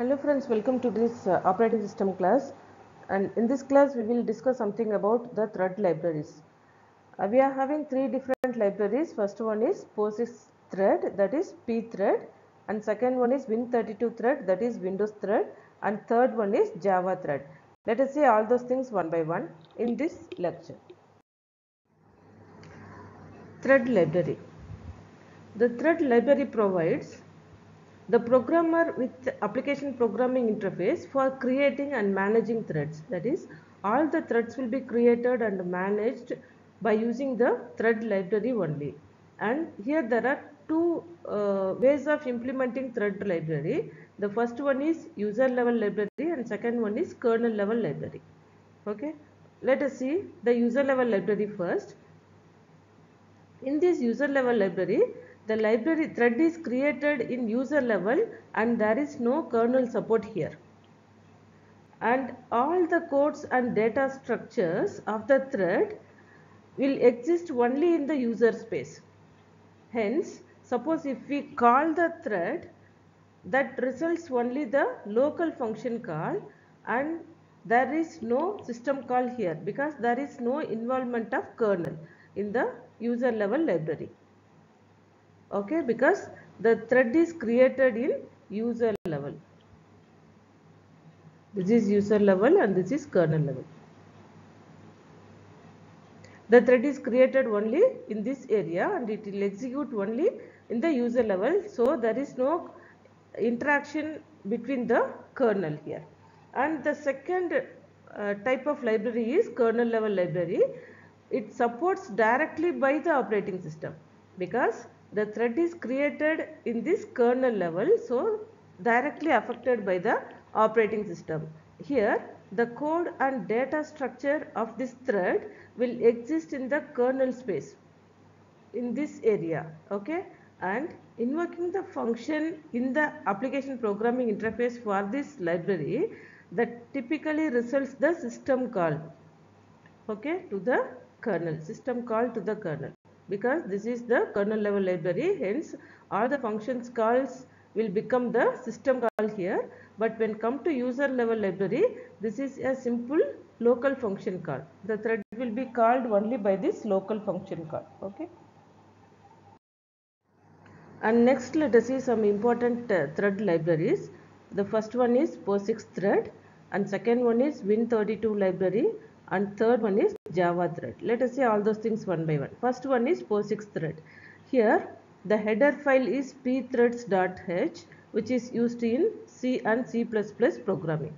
Hello friends, welcome to this uh, operating system class and in this class we will discuss something about the thread libraries. Uh, we are having three different libraries. First one is POSIX thread that is pthread and second one is Win32 thread that is Windows thread and third one is Java thread. Let us see all those things one by one in this lecture. Thread library. The thread library provides the programmer with application programming interface for creating and managing threads. That is, all the threads will be created and managed by using the thread library only. And here there are two uh, ways of implementing thread library. The first one is user level library and second one is kernel level library. Okay. Let us see the user level library first. In this user level library, the library thread is created in user level and there is no kernel support here. And all the codes and data structures of the thread will exist only in the user space. Hence, suppose if we call the thread, that results only the local function call and there is no system call here because there is no involvement of kernel in the user level library okay because the thread is created in user level. This is user level and this is kernel level. The thread is created only in this area and it will execute only in the user level. So there is no interaction between the kernel here. And the second uh, type of library is kernel level library. It supports directly by the operating system because the thread is created in this kernel level so directly affected by the operating system. Here the code and data structure of this thread will exist in the kernel space in this area okay? And invoking the function in the application programming interface for this library that typically results the system call okay to the kernel system call to the kernel because this is the kernel level library hence all the functions calls will become the system call here. But when come to user level library this is a simple local function call. The thread will be called only by this local function call okay? And next let us see some important uh, thread libraries. The first one is POSIX thread and second one is Win32 library and third one is Java thread. Let us see all those things one by one. First one is POSIX thread. Here the header file is pthreads.h which is used in C and C++ programming.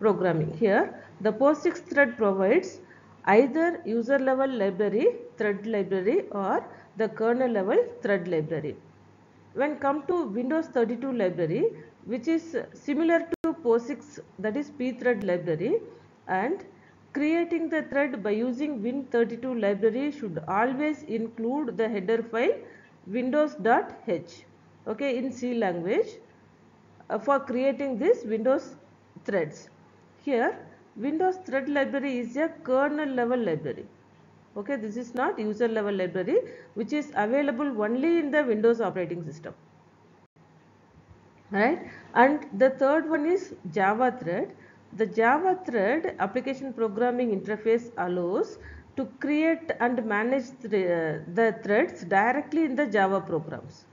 Programming. Here the POSIX thread provides either user level library thread library or the kernel level thread library. When come to Windows 32 library which is similar to POSIX that is pthread library and creating the thread by using Win32 library should always include the header file windows.h okay in C language uh, for creating this Windows threads. Here Windows thread library is a kernel level library okay this is not user level library which is available only in the Windows operating system right? And the third one is java thread. The java thread application programming interface allows to create and manage the, uh, the threads directly in the java programs.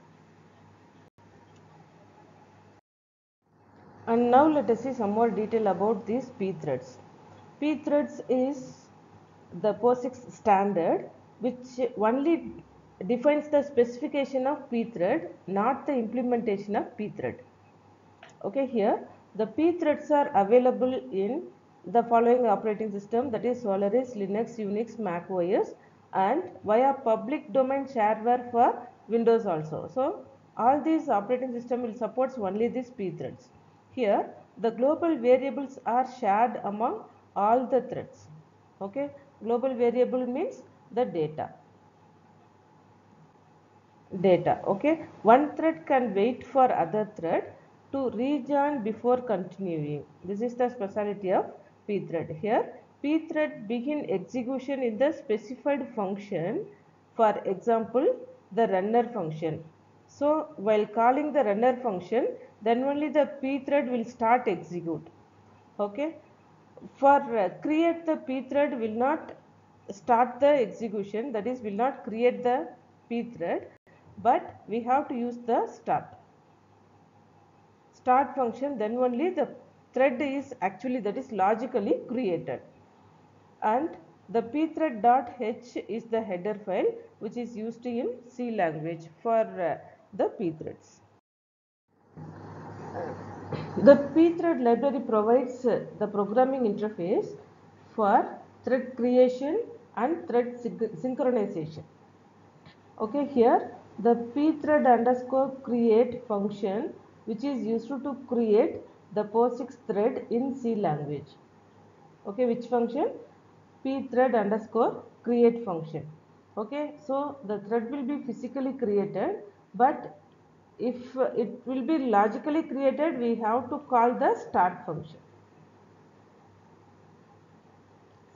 And now let us see some more detail about these pthreads pthreads is the POSIX standard which only defines the specification of pthread not the implementation of pthread okay here the pthreads are available in the following operating system that is solaris linux unix mac os and via public domain shareware for windows also. So all these operating system will supports only these pthreads here the global variables are shared among all the threads. Okay global variable means the data data okay? One thread can wait for other thread to rejoin before continuing. This is the speciality of pthread here. Pthread begin execution in the specified function. For example the runner function. So while calling the runner function, then only the pthread will start execute. Okay. For uh, create the pthread will not start the execution that is will not create the pthread but we have to use the start start function then only the thread is actually that is logically created and the pthread.h is the header file which is used in C language for uh, the pthreads. The pthread library provides uh, the programming interface for thread creation and thread synchronization. Okay, here the pthread underscore create function which is used to create the POSIX thread in C language. Okay, which function? pthread underscore create function. Okay, so the thread will be physically created but if it will be logically created we have to call the start function.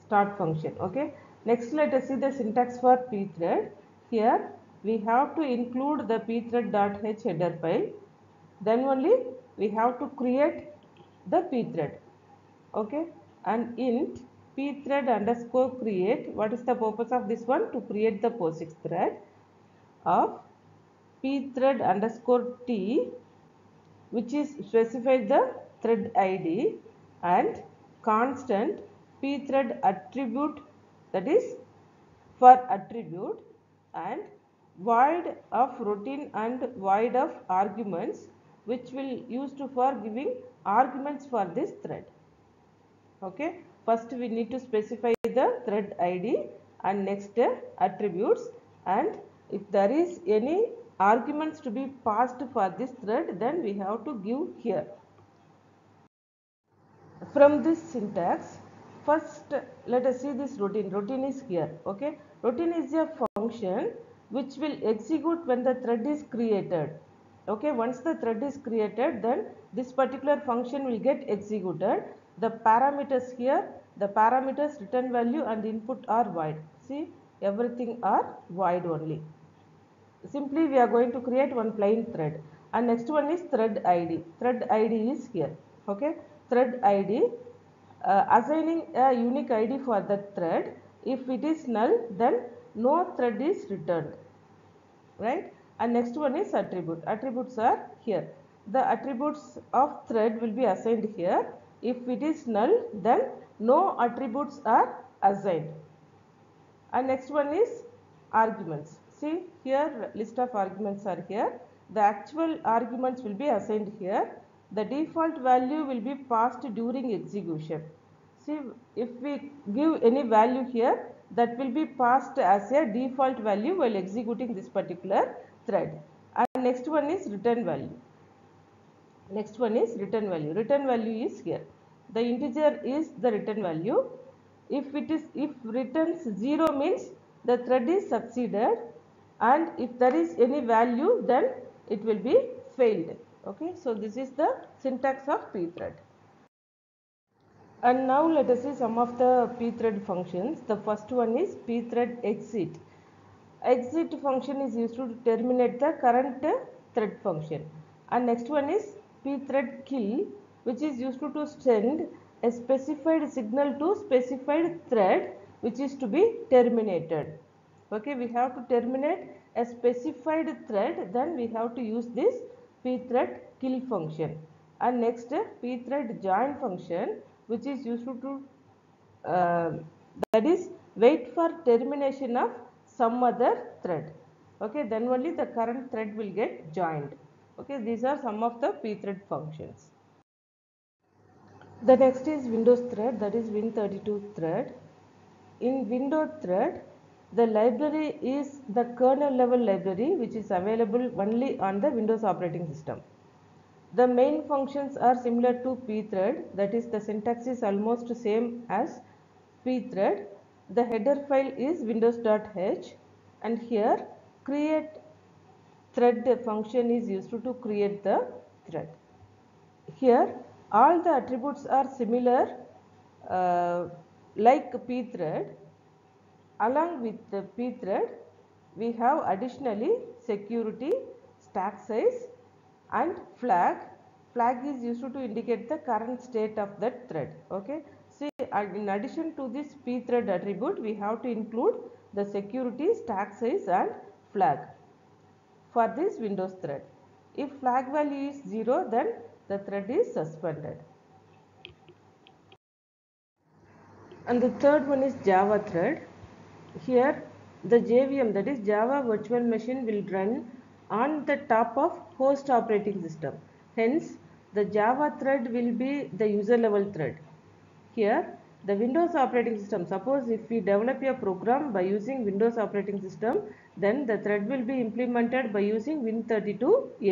Start function. Okay. Next let us see the syntax for pthread. Here we have to include the pthread.h header file. Then only we have to create the pthread. Okay. And int pthread underscore create. What is the purpose of this one? To create the POSIX thread of pthread underscore t which is specify the thread id and constant pthread attribute that is for attribute and void of routine and void of arguments which will used for giving arguments for this thread. Okay? First we need to specify the thread id and next uh, attributes. And if there is any arguments to be passed for this thread then we have to give here. From this syntax first let us see this routine. Routine is here. Okay? Routine is a function which will execute when the thread is created. Okay once the thread is created then this particular function will get executed. The parameters here the parameters return value and input are void. See everything are void only. Simply we are going to create one plain thread. And next one is thread id thread id is here. Okay thread id uh, assigning a unique id for the thread. If it is null then no thread is returned right? And next one is attribute. Attributes are here. The attributes of thread will be assigned here. If it is null then no attributes are assigned. And next one is arguments. See here list of arguments are here. The actual arguments will be assigned here. The default value will be passed during execution see if we give any value here that will be passed as a default value while executing this particular thread. And next one is return value. Next one is return value. Return value is here. The integer is the return value. If it is if returns 0 means the thread is succeeded and if there is any value then it will be failed. Okay so this is the syntax of pthread and now let us see some of the pthread functions. The first one is pthread exit. Exit function is used to terminate the current thread function. And next one is pthread kill which is used to send a specified signal to specified thread which is to be terminated. Okay we have to terminate a specified thread then we have to use this pthread kill function. And next pthread join function which is used to uh, that is wait for termination of some other thread. Okay then only the current thread will get joined. Okay these are some of the pthread functions. The next is windows thread that is win32 thread. In windows thread the library is the kernel level library which is available only on the windows operating system the main functions are similar to pthread that is the syntax is almost same as pthread the header file is windows.h and here create thread function is used to create the thread. Here all the attributes are similar uh, like pthread along with the pthread we have additionally security stack size and flag flag is used to indicate the current state of that thread okay? See in addition to this p thread attribute we have to include the security stack size and flag for this windows thread. If flag value is 0 then the thread is suspended. And the third one is java thread. Here the jvm that is java virtual machine will run on the top of host operating system. Hence the java thread will be the user level thread. Here the windows operating system. Suppose if we develop a program by using windows operating system then the thread will be implemented by using win32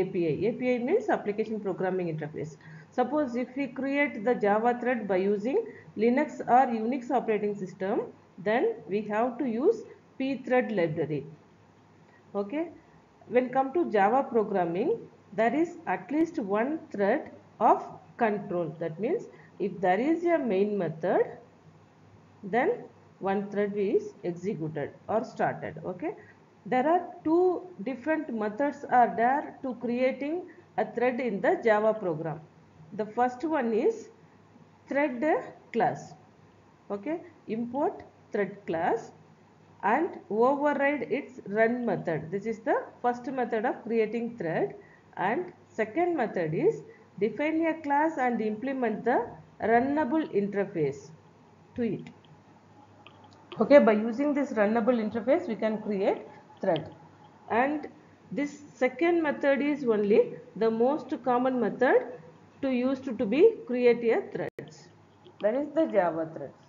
api api means application programming interface. Suppose if we create the java thread by using linux or unix operating system then we have to use pthread library. Okay when come to java programming there is at least one thread of control. That means if there is a main method then one thread is executed or started okay? There are two different methods are there to creating a thread in the java program. The first one is thread class okay? Import thread class and override its run method. This is the first method of creating thread. And second method is define a class and implement the runnable interface to it. Okay by using this runnable interface we can create thread. And this second method is only the most common method to use to, to be create a threads. That is the java threads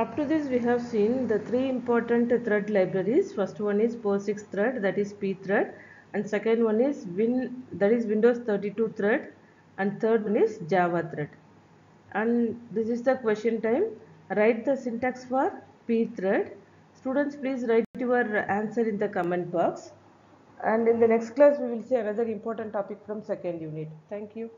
up to this we have seen the three important thread libraries. First one is POSIX thread that is pthread and second one is win that is windows 32 thread. And third one is java thread. And this is the question time. Write the syntax for pthread students please write your answer in the comment box. And in the next class we will see another important topic from second unit. Thank you